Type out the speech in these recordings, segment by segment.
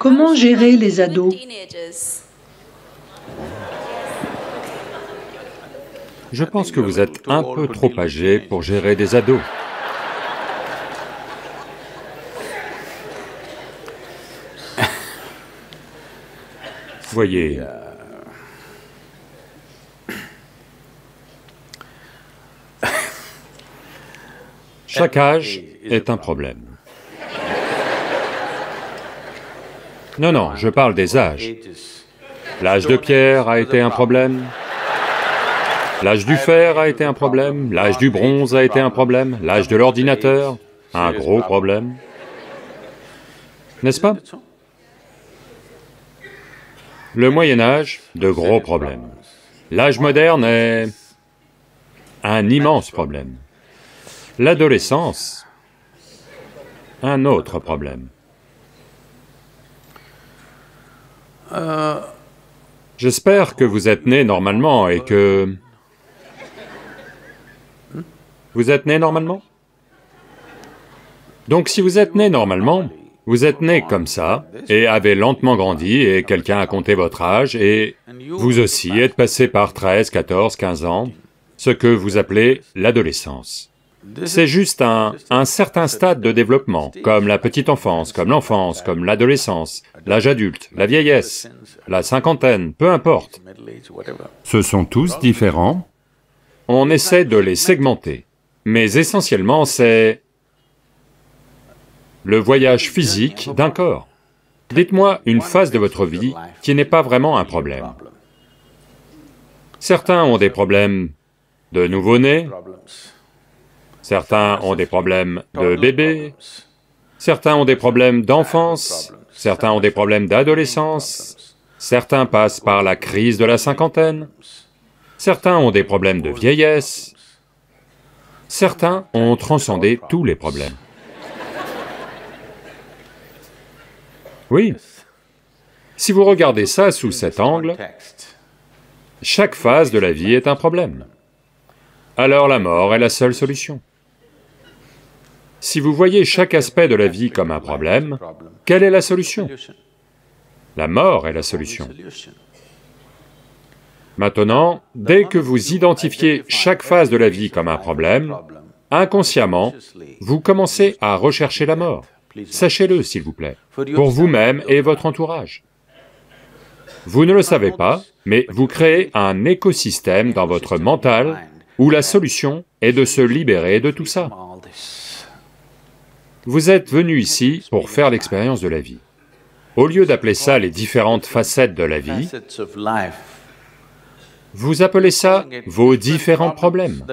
Comment gérer les ados Je pense que vous êtes un peu trop âgé pour gérer des ados. Voyez, chaque âge est un problème. Non, non, je parle des âges. L'âge de pierre a été un problème, l'âge du fer a été un problème, l'âge du bronze a été un problème, l'âge de l'ordinateur, un gros problème. N'est-ce pas? Le Moyen Âge, de gros problèmes. L'âge moderne est un immense problème. L'adolescence, un autre problème. J'espère que vous êtes né normalement et que... Vous êtes né normalement Donc si vous êtes né normalement, vous êtes né comme ça, et avez lentement grandi, et quelqu'un a compté votre âge, et vous aussi êtes passé par 13, 14, 15 ans, ce que vous appelez l'adolescence. C'est juste un, certain stade de développement, comme la petite enfance, comme l'enfance, comme l'adolescence, l'âge adulte, la vieillesse, la cinquantaine, peu importe. Ce sont tous différents. On essaie de les segmenter, mais essentiellement c'est le voyage physique d'un corps. Dites-moi une phase de votre vie qui n'est pas vraiment un problème. Certains ont des problèmes de nouveau-né, certains ont des problèmes de bébé, certains ont des problèmes d'enfance, certains ont des problèmes d'adolescence, certains passent par la crise de la cinquantaine, certains ont des problèmes de vieillesse, certains ont transcendé tous les problèmes. Oui. Si vous regardez ça sous cet angle, chaque phase de la vie est un problème. Alors la mort est la seule solution. Si vous voyez chaque aspect de la vie comme un problème, quelle est la solution? La mort est la solution. Maintenant, dès que vous identifiez chaque phase de la vie comme un problème, inconsciemment, vous commencez à rechercher la mort. Sachez-le, s'il vous plaît, pour vous-même et votre entourage. Vous ne le savez pas, mais vous créez un écosystème dans votre mental où la solution est de se libérer de tout ça. Vous êtes venu ici pour faire l'expérience de la vie. Au lieu d'appeler ça les différentes facettes de la vie, vous appelez ça vos différents problèmes.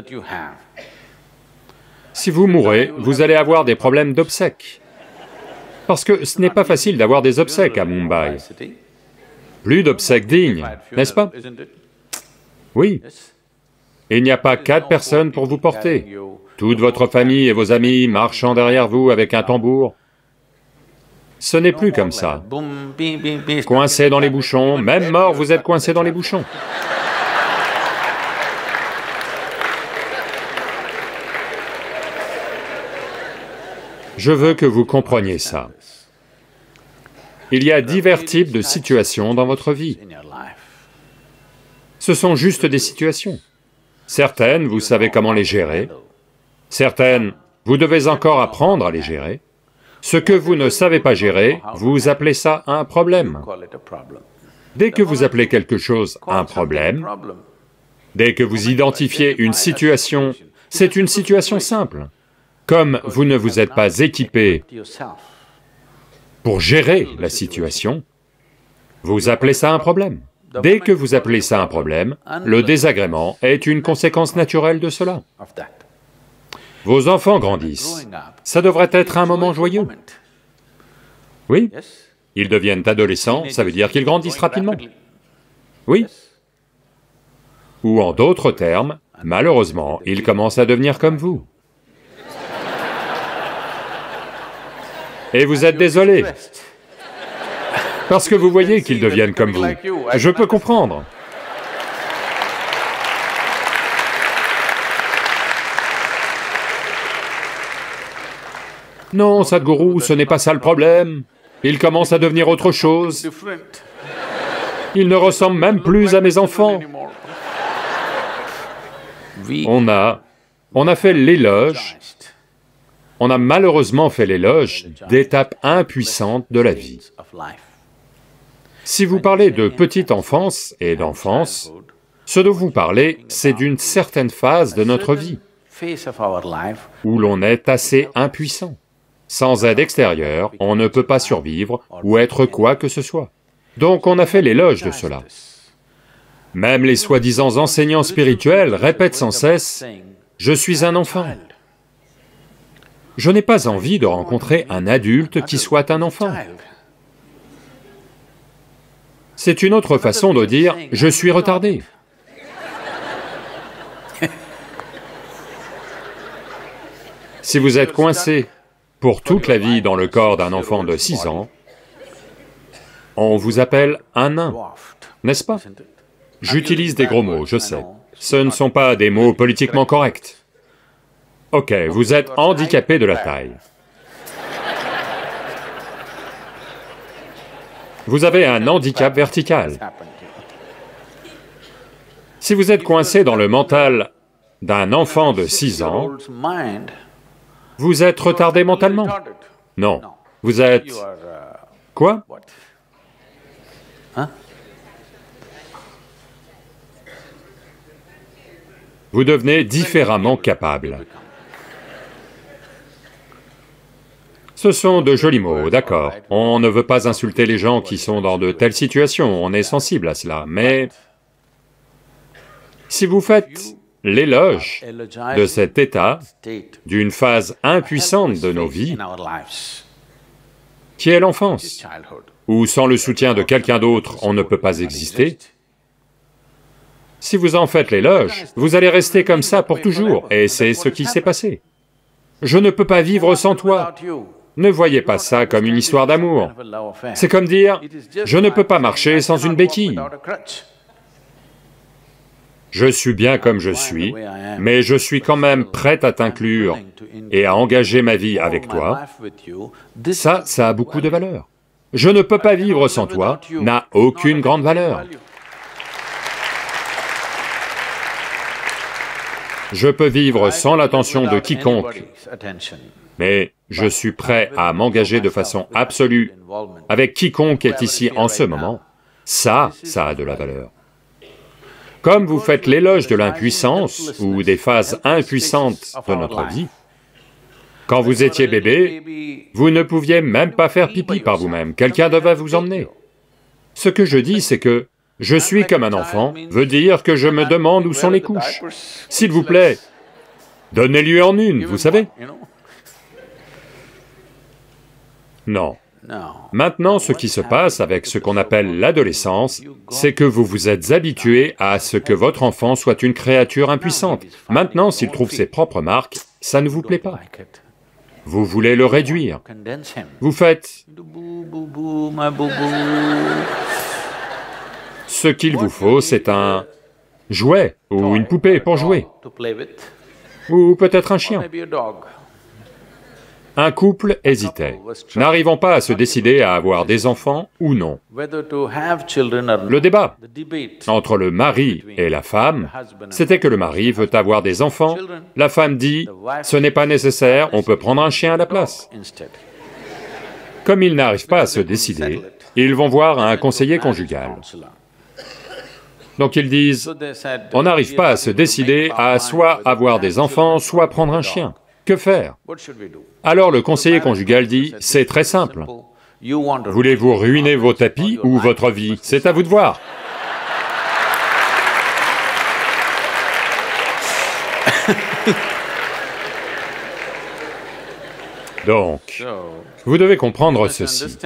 Si vous mourrez, vous allez avoir des problèmes d'obsèques. Parce que ce n'est pas facile d'avoir des obsèques à Mumbai. Plus d'obsèques dignes, n'est-ce pas? Oui. Il n'y a pas quatre personnes pour vous porter. Toute votre famille et vos amis marchant derrière vous avec un tambour. Ce n'est plus comme ça. Coincé dans les bouchons, même mort, vous êtes coincé dans les bouchons. Je veux que vous compreniez ça. Il y a divers types de situations dans votre vie. Ce sont juste des situations. Certaines, vous savez comment les gérer. Certaines, vous devez encore apprendre à les gérer. Ce que vous ne savez pas gérer, vous appelez ça un problème. Dès que vous appelez quelque chose un problème, dès que vous identifiez une situation, c'est une situation simple. Comme vous ne vous êtes pas équipé pour gérer la situation, vous appelez ça un problème. Dès que vous appelez ça un problème, le désagrément est une conséquence naturelle de cela. Vos enfants grandissent, ça devrait être un moment joyeux. Oui, ils deviennent adolescents, ça veut dire qu'ils grandissent rapidement. Oui. Ou en d'autres termes, malheureusement, ils commencent à devenir comme vous. Et vous êtes désolé, parce que vous voyez qu'ils deviennent comme vous. Je peux comprendre. Non, Sadhguru, ce n'est pas ça le problème. il commence à devenir autre chose, il ne ressemble même plus à mes enfants. On a... on a fait l'éloge, on a malheureusement fait l'éloge d'étapes impuissantes de la vie. Si vous parlez de petite enfance et d'enfance, ce dont vous parlez, c'est d'une certaine phase de notre vie où l'on est assez impuissant. Sans aide extérieure, on ne peut pas survivre ou être quoi que ce soit. Donc on a fait l'éloge de cela. Même les soi-disant enseignants spirituels répètent sans cesse, saying, « Je suis un enfant ». Je n'ai pas envie de rencontrer un adulte qui soit un enfant. C'est une autre façon de dire « je suis retardé ». Si vous êtes coincé pour toute la vie dans le corps d'un enfant de 6 ans, on vous appelle un nain, n'est-ce pas? J'utilise des gros mots, je sais. Ce ne sont pas des mots politiquement corrects. Ok, vous êtes handicapé de la taille. Vous avez un handicap vertical. Si vous êtes coincé dans le mental d'un enfant de 6 ans, vous êtes retardé mentalement. Non, vous êtes... Quoi? Huh? Vous devenez différemment capable. Ce sont de jolis mots, d'accord. On ne veut pas insulter les gens qui sont dans de telles situations, on est sensible à cela, mais si vous faites l'éloge de cet état, d'une phase impuissante de nos vies, qui est l'enfance, où sans le soutien de quelqu'un d'autre, on ne peut pas exister, si vous en faites l'éloge, vous allez rester comme ça pour toujours, et c'est ce qui s'est passé. Je ne peux pas vivre sans toi. Ne voyez pas ça comme une histoire d'amour. C'est comme dire, je ne peux pas marcher sans une béquille. Je suis bien comme je suis, mais je suis quand même prêt à t'inclure et à engager ma vie avec toi. Ça, ça a beaucoup de valeur. Je ne peux pas vivre sans toi n'a aucune grande valeur. Je peux vivre sans l'attention de quiconque, mais je suis prêt à m'engager de façon absolue avec quiconque est ici en ce moment. Ça, ça a de la valeur. Comme vous faites l'éloge de l'impuissance ou des phases impuissantes de notre vie, quand vous étiez bébé, vous ne pouviez même pas faire pipi par vous-même, quelqu'un devait vous emmener. Ce que je dis, c'est que je suis comme un enfant veut dire que je me demande où sont les couches. S'il vous plaît, donnez-lui en une, vous savez Non. Maintenant, ce qui se passe avec ce qu'on appelle l'adolescence, c'est que vous vous êtes habitué à ce que votre enfant soit une créature impuissante. Maintenant, s'il trouve ses propres marques, ça ne vous plaît pas. Vous voulez le réduire. Vous faites ce qu'il vous faut, c'est un jouet ou une poupée pour jouer, ou peut-être un chien. Un couple hésitait, n'arrivant pas à se décider à avoir des enfants ou non. Le débat entre le mari et la femme, c'était que le mari veut avoir des enfants, la femme dit « ce n'est pas nécessaire, on peut prendre un chien à la place ». Comme ils n'arrivent pas à se décider, ils vont voir un conseiller conjugal. Donc ils disent, on n'arrive pas à se décider à soit avoir des enfants, soit prendre un chien. Que faire? Alors le conseiller conjugal dit, c'est très simple. Voulez-vous ruiner vos tapis ou votre vie? C'est à vous de voir. Donc, vous devez comprendre ceci.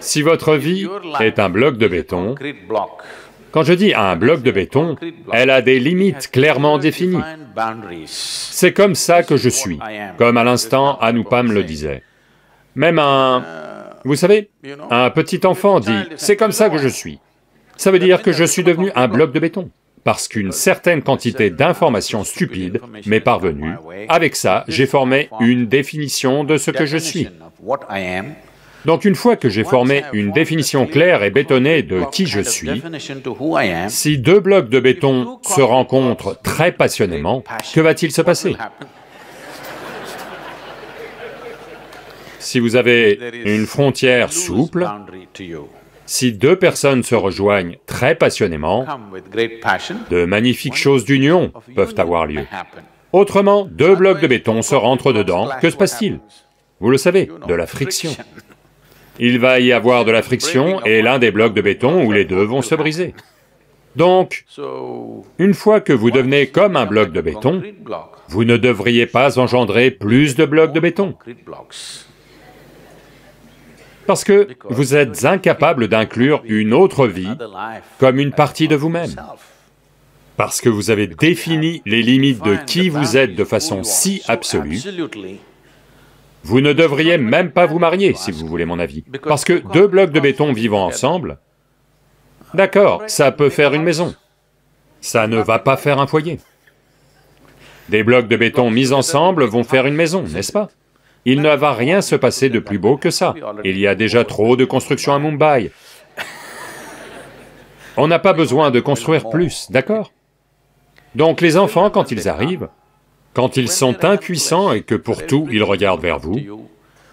Si votre vie est un bloc de béton, quand je dis un bloc de béton, elle a des limites clairement définies. C'est comme ça que je suis, comme à l'instant Anupam le disait. Même un... Vous savez, un petit enfant dit, c'est comme ça que je suis. Ça veut dire que je suis devenu un bloc de béton. parce qu'une certaine quantité d'informations stupides m'est parvenue. Avec ça, j'ai formé une définition de ce que je suis. Donc une fois que j'ai formé une définition claire et bétonnée de qui je suis, si deux blocs de béton se rencontrent très passionnément, que va-t-il se passer Si vous avez une frontière souple, si deux personnes se rejoignent très passionnément, de magnifiques choses d'union peuvent avoir lieu. Autrement, deux blocs de béton se rentrent dedans, que se passe-t-il? Vous le savez, de la friction. Il va y avoir de la friction et l'un des blocs de béton ou les deux vont se briser. Donc, une fois que vous devenez comme un bloc de béton, vous ne devriez pas engendrer plus de blocs de béton. Parce que vous êtes incapable d'inclure une autre vie comme une partie de vous-même. Parce que vous avez défini les limites de qui vous êtes de façon si absolue, vous ne devriez même pas vous marier, si vous voulez mon avis. Parce que deux blocs de béton vivant ensemble, d'accord, ça peut faire une maison, ça ne va pas faire un foyer. Des blocs de béton mis ensemble vont faire une maison, n'est-ce pas? Il ne va rien se passer de plus beau que ça. Il y a déjà trop de constructions à Mumbai. On n'a pas besoin de construire plus, d'accord? Donc les enfants, quand ils arrivent, quand ils sont impuissants et que pour tout ils regardent vers vous,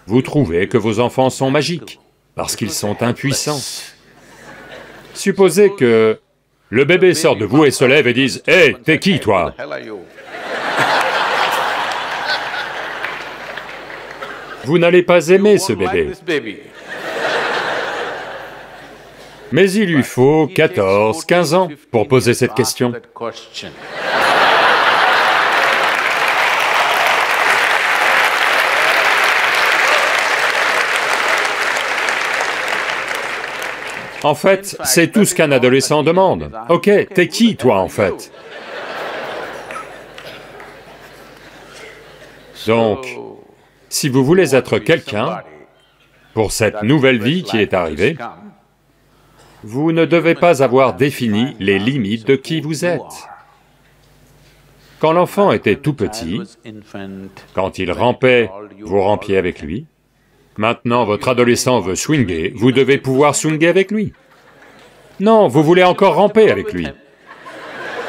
vous trouvez que vos enfants sont magiques, parce qu'ils sont impuissants. Supposez que le bébé sort de vous et se lève et dise « Hé, t'es qui toi ?» Vous n'allez pas aimer ce bébé. Mais il lui faut 14, 15 ans pour poser cette question. En fait, c'est tout ce qu'un adolescent demande. Ok, t'es qui toi en fait? Donc, si vous voulez être quelqu'un, pour cette nouvelle vie qui est arrivée, vous ne devez pas avoir défini les limites de qui vous êtes. Quand l'enfant était tout petit, quand il rampait, vous rampiez avec lui. Maintenant, votre adolescent veut swinger, vous devez pouvoir swinger avec lui. Non, vous voulez encore ramper avec lui.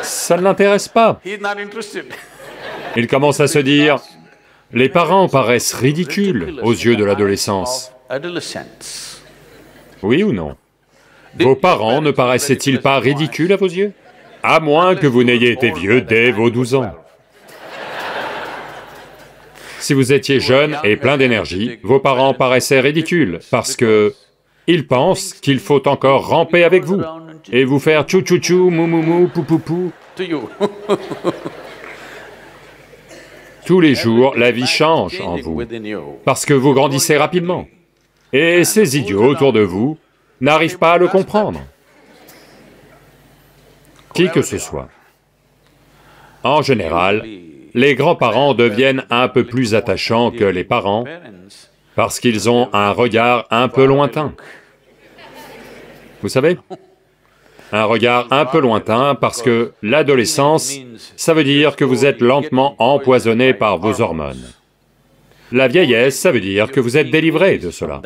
Ça ne l'intéresse pas. Il commence à se dire, les parents paraissent ridicules aux yeux de l'adolescence. Oui ou non? Vos parents ne paraissaient-ils pas ridicules à vos yeux? À moins que vous n'ayez été vieux dès vos 12 ans. Si vous étiez jeune et plein d'énergie, vos parents paraissaient ridicules, parce que ils pensent qu'il faut encore ramper avec vous, et vous faire tchou tchou tchou, mou mou mou, pou pou pou. Tous les jours, la vie change en vous, parce que vous grandissez rapidement. Et ces idiots autour de vous n'arrivent pas à le comprendre. Qui que ce soit. En général, les grands-parents deviennent un peu plus attachants que les parents parce qu'ils ont un regard un peu lointain. Vous savez? Un regard un peu lointain parce que l'adolescence, ça veut dire que vous êtes lentement empoisonné par vos hormones. La vieillesse, ça veut dire que vous êtes délivré de cela.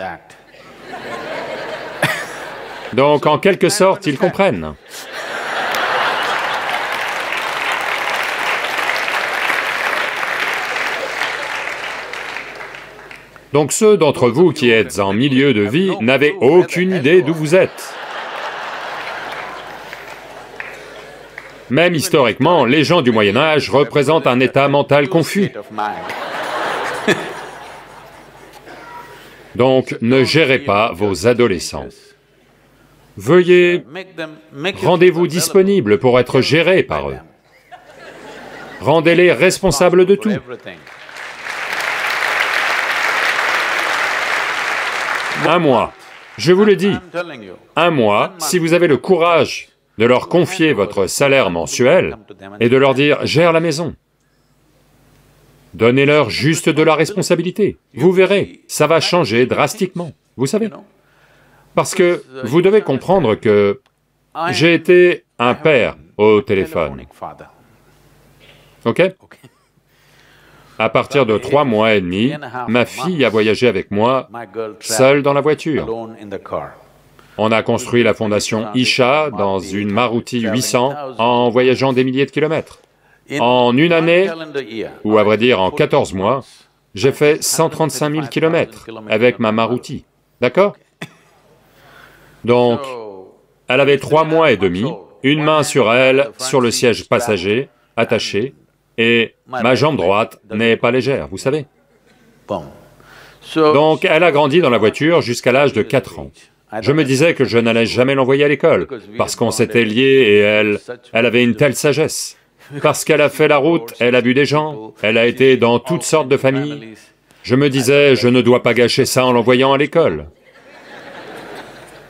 Donc, en quelque sorte, ils comprennent. Donc ceux d'entre vous qui êtes en milieu de vie n'avez aucune idée d'où vous êtes. Même historiquement, les gens du Moyen Âge représentent un état mental confus. Donc, ne gérez pas vos adolescents. Veuillez, rendez-vous disponibles pour être gérés par eux. Rendez-les responsables de tout. Un mois, je vous le dis, un mois, si vous avez le courage de leur confier votre salaire mensuel et de leur dire « gère la maison ». Donnez-leur juste de la responsabilité. Vous verrez, ça va changer drastiquement, vous savez. Parce que vous devez comprendre que j'ai été un père au téléphone. Ok? À partir de trois mois et demi, ma fille a voyagé avec moi, seule dans la voiture. On a construit la fondation Isha dans une Maruti 800 en voyageant des milliers de kilomètres. En une année, ou à vrai dire en I 14 mois, j'ai fait 135 000 kilomètres avec ma Maruti. D'accord? Donc, elle avait trois mois et demi, une main sur elle, sur le siège passager, attaché, et ma jambe droite n'est pas légère, vous savez. Donc, elle a grandi dans la voiture jusqu'à l'âge de 4 ans. Je me disais que je n'allais jamais l'envoyer à l'école, parce qu'on s'était liés et elle, elle avait une telle sagesse. Parce qu'elle a fait la route, elle a vu des gens, elle a été dans toutes sortes de familles. Je me disais, je ne dois pas gâcher ça en l'envoyant à l'école.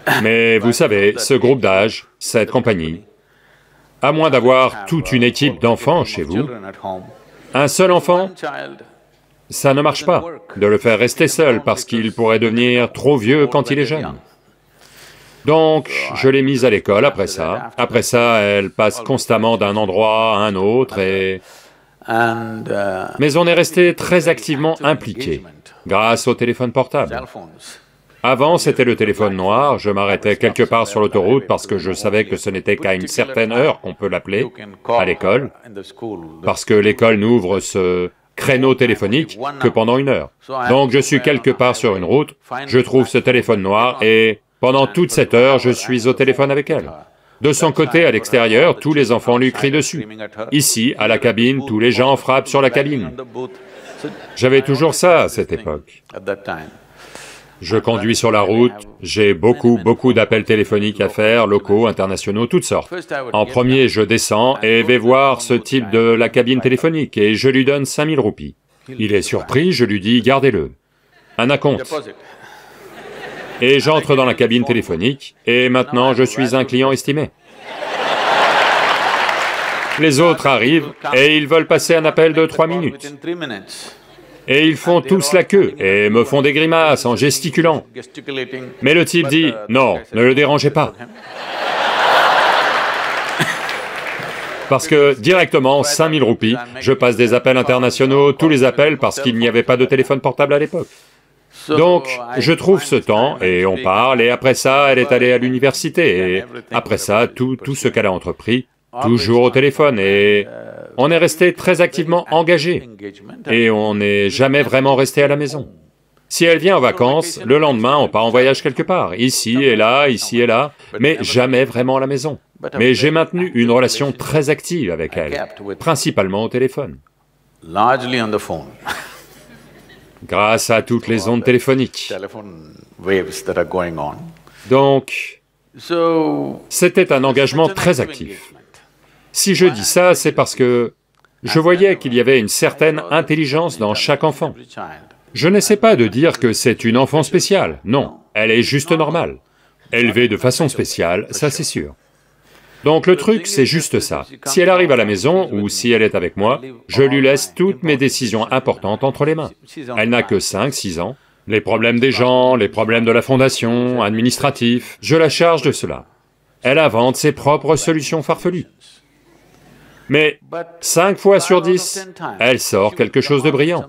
Mais vous savez, ce groupe d'âge, cette compagnie, à moins d'avoir toute une équipe d'enfants chez vous, un seul enfant, ça ne marche pas, de le faire rester seul parce qu'il pourrait devenir trop vieux quand il est jeune. Donc, je l'ai mise à l'école après ça. Après ça, elle passe constamment d'un endroit à un autre et... uh, Mais on est resté très activement impliqués, grâce au téléphone portable. Avant, c'était le téléphone noir, je m'arrêtais quelque part sur l'autoroute parce que je savais que ce n'était qu'à une certaine heure qu'on peut l'appeler, à l'école, parce que l'école n'ouvre ce créneau téléphonique que pendant une heure. Donc je suis quelque part sur une route, je trouve ce téléphone noir et pendant toute cette heure, je suis au téléphone avec elle. De son côté, à l'extérieur, tous les enfants lui crient dessus. Ici, à la cabine, tous les gens frappent sur la cabine. J'avais toujours ça à cette époque. Je conduis sur la route, j'ai beaucoup, beaucoup d'appels téléphoniques à faire, locaux, internationaux, toutes sortes. En premier, je descends et vais voir ce type de la cabine téléphonique et je lui donne 5000 roupies. Il est surpris, je lui dis, gardez-le. Un acompte. Et j'entre dans la cabine téléphonique, et maintenant je suis un client estimé. Les autres arrivent, et ils veulent passer un appel de trois minutes. Et ils font tous la queue, et me font des grimaces en gesticulant. Mais le type dit, non, ne le dérangez pas. Parce que directement, 5000 roupies, je passe des appels internationaux, tous les appels parce qu'il n'y avait pas de téléphone portable à l'époque. Donc, je trouve ce temps et on parle et après ça, elle est allée à l'université et après ça, tout, tout ce qu'elle a entrepris, toujours au téléphone et on est resté très activement Engagement. et on n'est jamais vraiment resté à la maison. Si elle vient en vacances, le lendemain, on part en voyage quelque part, ici et là, ici et là, mais jamais vraiment à la maison. Mais j'ai maintenu une relation très active avec elle, principalement au téléphone, grâce à toutes les ondes téléphoniques. Donc, c'était un engagement très actif. Si je dis ça, c'est parce que je voyais qu'il y avait une certaine intelligence dans chaque enfant. Je n'essaie pas de dire que c'est une enfant spéciale, non, elle est juste normale. Élevée de façon spéciale, ça c'est sûr. Donc le truc, c'est juste ça. Si elle arrive à la maison, ou si elle est avec moi, je lui laisse toutes mes décisions importantes entre les mains. Elle n'a que 5, 6 ans. Les problèmes des gens, les problèmes de la fondation, administratifs, je la charge de cela. Elle invente ses propres solutions farfelues. Mais 5 fois sur five out of 10, ten times, elle sort quelque chose de brillant.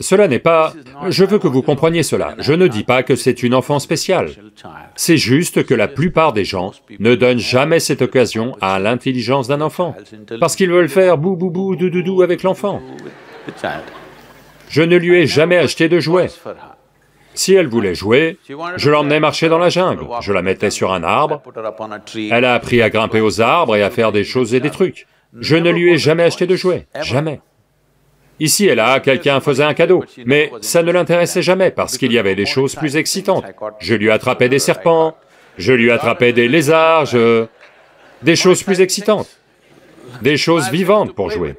Cela n'est pas... Je veux que vous compreniez cela. Je ne dis pas que c'est une enfant spéciale. C'est juste que la plupart des gens ne donnent jamais cette occasion à l'intelligence d'un enfant, parce qu'ils veulent faire bou bou bou dou avec l'enfant. Je ne lui ai jamais acheté de jouets. Si elle voulait jouer, je l'emmenais marcher dans la jungle, je la mettais sur un arbre, elle a appris à grimper aux arbres et à faire des choses et des trucs. Je ne lui ai jamais acheté de jouets, jamais. Ici et là, quelqu'un faisait un cadeau, mais ça ne l'intéressait jamais parce qu'il y avait des choses plus excitantes. Je lui attrapais des serpents, je lui attrapais des lézards, je... des choses plus excitantes, des choses vivantes pour jouer.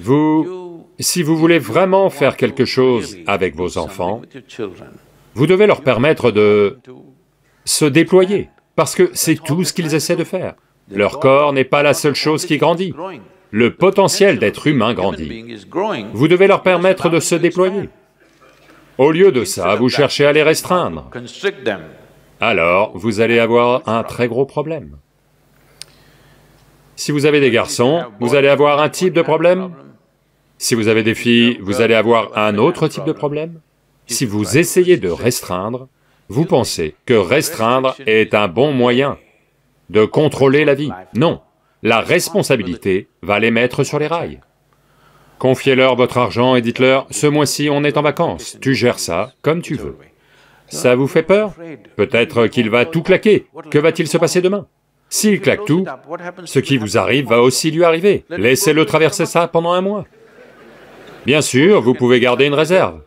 Vous, si vous voulez vraiment faire quelque chose avec vos enfants, vous devez leur permettre de se déployer, parce que c'est tout ce qu'ils essaient de faire. Leur corps n'est pas la seule chose qui grandit. Le potentiel d'être humain grandit. Vous devez leur permettre de se déployer. Au lieu de ça, vous cherchez à les restreindre. Alors, vous allez avoir un très gros problème. Si vous avez des garçons, vous allez avoir un type de problème. Si vous avez des filles, vous allez avoir un autre type de problème. Si vous essayez de restreindre, vous pensez que restreindre est un bon moyen de contrôler la vie. Non, la responsabilité va les mettre sur les rails. Confiez-leur votre argent et dites-leur, ce mois-ci on est en vacances, tu gères ça comme tu veux. Ça vous fait peur? Peut-être qu'il va tout claquer, que va-t-il se passer demain? S'il claque tout, ce qui vous arrive va aussi lui arriver. Laissez-le traverser ça pendant un mois. Bien sûr, vous pouvez garder une réserve.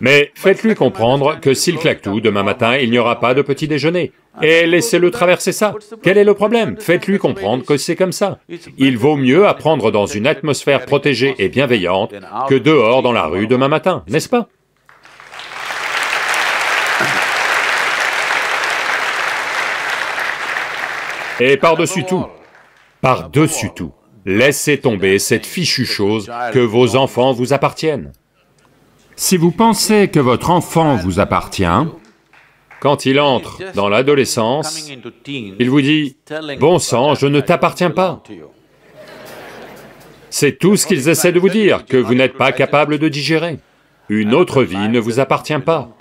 Mais faites-lui comprendre que s'il claque tout, demain matin, il n'y aura pas de petit déjeuner. Et laissez-le traverser ça. Quel est le problème? Faites-lui comprendre que c'est comme ça. Il vaut mieux apprendre dans une atmosphère protégée et bienveillante que dehors dans la rue demain matin, n'est-ce pas? Et par-dessus tout, par-dessus tout, laissez tomber cette fichue chose que vos enfants vous appartiennent. Si vous pensez que votre enfant vous appartient, quand il entre dans l'adolescence, il vous dit, « Bon sang, je ne t'appartiens pas ». C'est tout ce qu'ils essaient de vous dire, que vous n'êtes pas capable de digérer. Une autre vie ne vous appartient pas.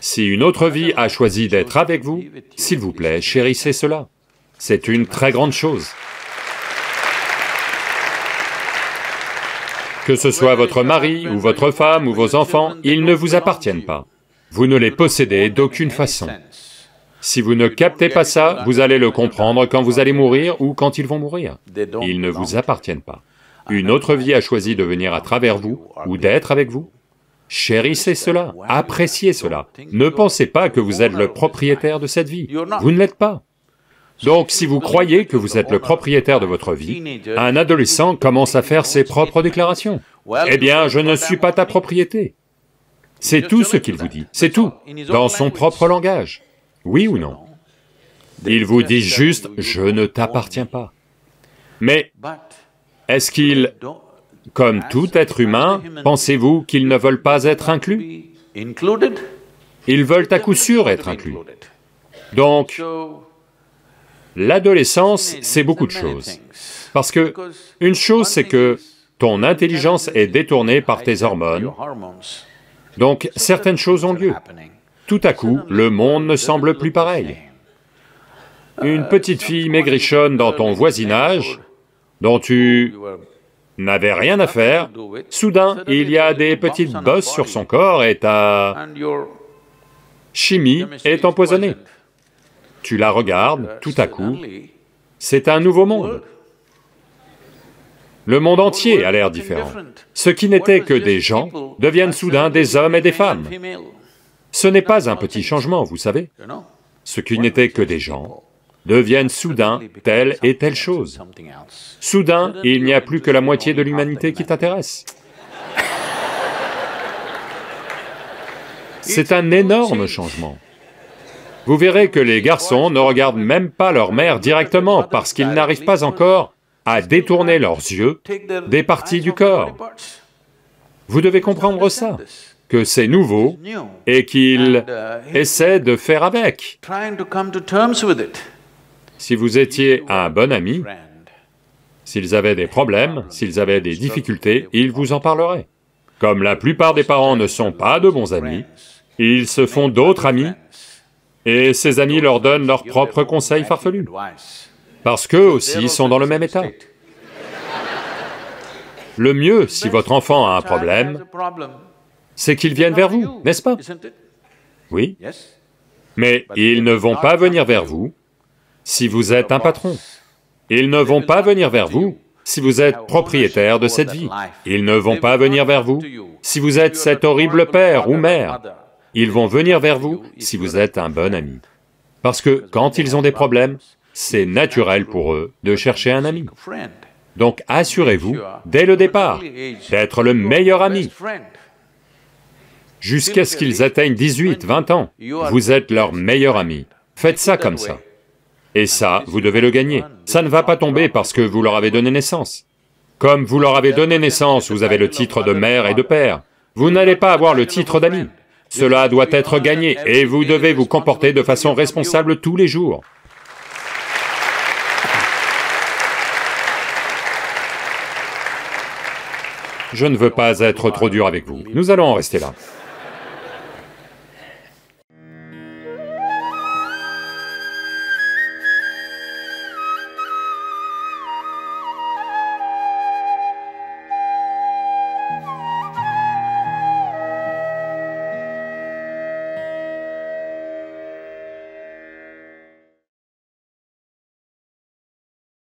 Si une autre vie a choisi d'être avec vous, s'il vous plaît, chérissez cela. C'est une très grande chose. Que ce soit votre mari, ou votre femme, ou vos enfants, ils ne vous appartiennent pas. Vous ne les possédez d'aucune façon. Si vous ne captez pas ça, vous allez le comprendre quand vous allez mourir ou quand ils vont mourir. Ils ne vous appartiennent pas. Une autre vie a choisi de venir à travers vous, ou d'être avec vous. Chérissez cela, appréciez cela. Ne pensez pas que vous êtes le propriétaire de cette vie. Vous ne l'êtes pas. Donc si vous croyez que vous êtes le propriétaire de votre vie, un adolescent commence à faire ses propres déclarations. Eh bien, je ne suis pas ta propriété. C'est tout ce qu'il vous dit, c'est tout, dans son propre langage. Oui ou non? Il vous dit juste, je ne t'appartiens pas. Mais est-ce qu'il, comme tout être humain, pensez-vous qu'ils ne veulent pas être inclus? Ils veulent à coup sûr être inclus. Donc, L'adolescence, c'est beaucoup de choses. Parce que, une chose, c'est que ton intelligence est détournée par tes hormones, donc certaines choses ont lieu. Tout à coup, le monde ne semble plus pareil. Une petite fille maigrichonne dans ton voisinage, dont tu n'avais rien à faire, soudain, il y a des petites bosses sur son corps et ta chimie est empoisonnée. Tu la regardes, tout à coup, c'est un nouveau monde. Le monde entier a l'air différent. Ce qui n'était que des gens deviennent soudain des hommes et des femmes. Ce n'est pas un petit changement, vous savez. Ce qui n'était que des gens deviennent soudain telle et telle chose. Soudain, il n'y a plus que la moitié de l'humanité qui t'intéresse. C'est un énorme changement vous verrez que les garçons ne regardent même pas leur mère directement parce qu'ils n'arrivent pas encore à détourner leurs yeux des parties du corps. Vous devez comprendre ça, que c'est nouveau et qu'ils essaient de faire avec. Si vous étiez un bon ami, s'ils avaient des problèmes, s'ils avaient des difficultés, ils vous en parleraient. Comme la plupart des parents ne sont pas de bons amis, ils se font d'autres amis et ses amis leur donnent leurs propres conseils farfelus, parce qu'eux aussi sont dans le même état. Le mieux, si votre enfant a un problème, c'est qu'ils viennent vers vous, n'est-ce pas? Oui. Mais ils ne vont pas venir vers vous si vous êtes un patron. Ils ne vont pas venir vers vous si vous êtes propriétaire de cette vie. Ils ne vont pas venir vers vous si vous êtes cet horrible père ou mère ils vont venir vers vous si vous êtes un bon ami. Parce que quand ils ont des problèmes, c'est naturel pour eux de chercher un ami. Donc assurez-vous, dès le départ, d'être le meilleur ami. Jusqu'à ce qu'ils atteignent 18, 20 ans, vous êtes leur meilleur ami. Faites ça comme ça. Et ça, vous devez le gagner. Ça ne va pas tomber parce que vous leur avez donné naissance. Comme vous leur avez donné naissance, vous avez le titre de mère et de père. Vous n'allez pas avoir le titre d'ami. Cela doit être gagné et vous devez vous comporter de façon responsable tous les jours. Je ne veux pas être trop dur avec vous. Nous allons en rester là.